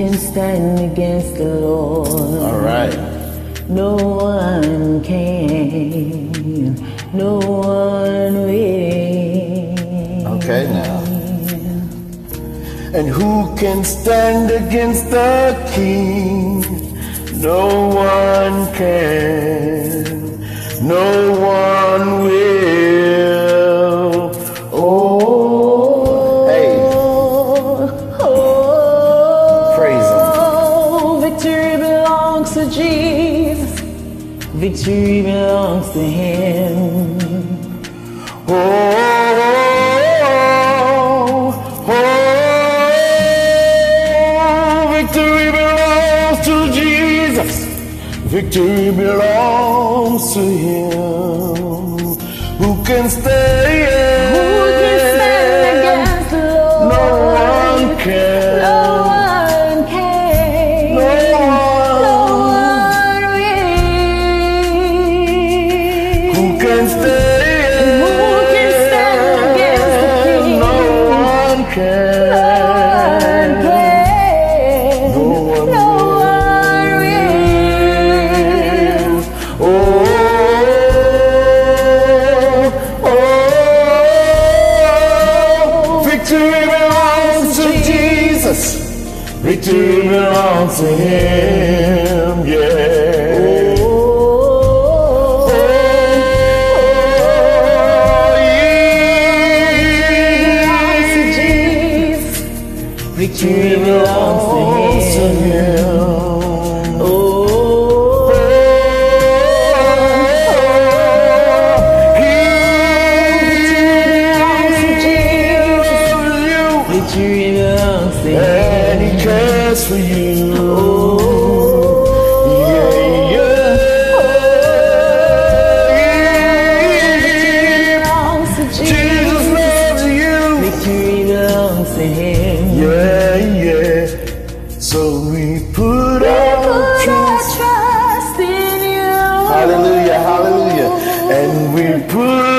Can stand against the Lord? All right. No one can. No one will. Okay, now. And who can stand against the king? No one can. No one will. Victory belongs to Him. Oh, oh, oh, victory belongs to Jesus. Victory belongs to Him. Who can stand? Victory belongs to Him. Yeah. Oh, Oh, yeah. Victory Yeah, yeah. So we put our Put our trust in You. Hallelujah, hallelujah. And we put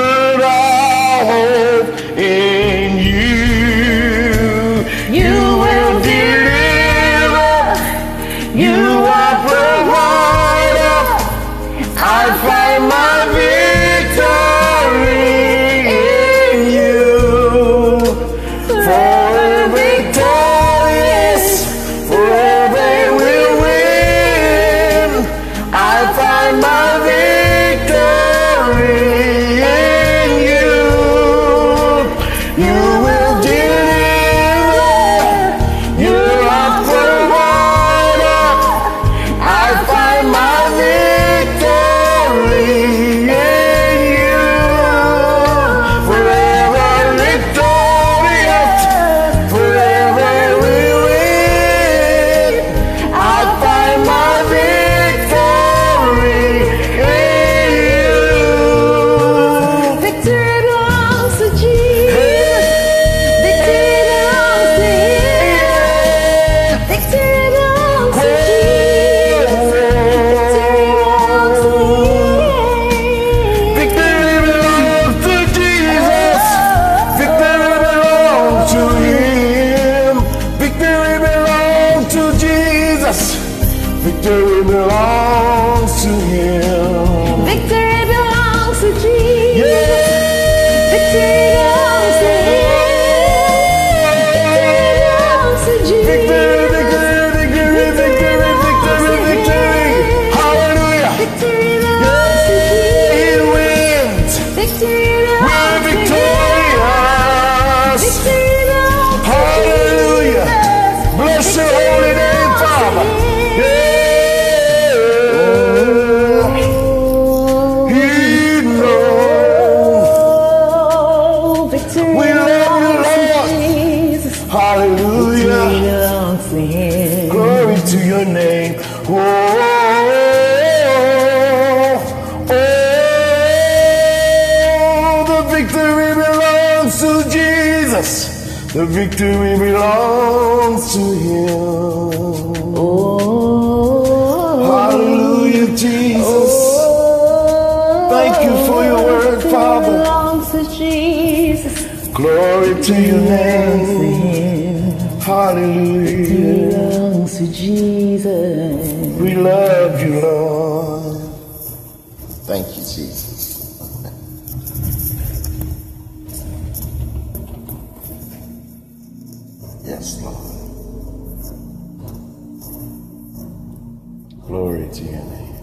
belongs to Him. Glory to your name. Oh, oh, the victory belongs to Jesus. The victory belongs to Him. Oh, Hallelujah, Jesus. Thank you for your word, Father. belongs to Jesus. Glory to your name. Hallelujah. Belongs to Jesus. We love you, Lord. Thank you, Jesus. Yes, Lord. Glory to your name.